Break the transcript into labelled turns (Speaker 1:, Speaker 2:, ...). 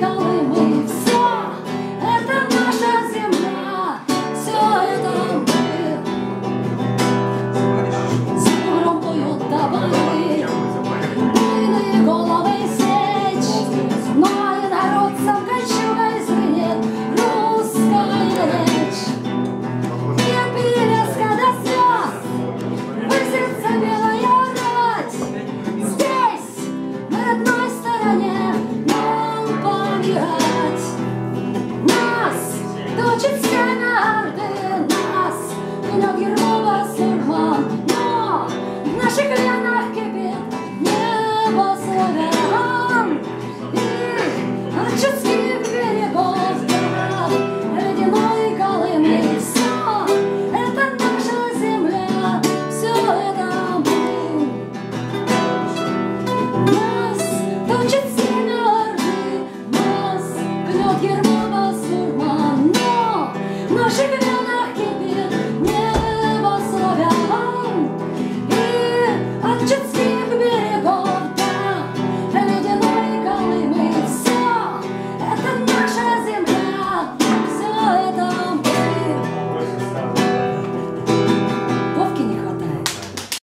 Speaker 1: going. llenarte más y no quiero Sugar.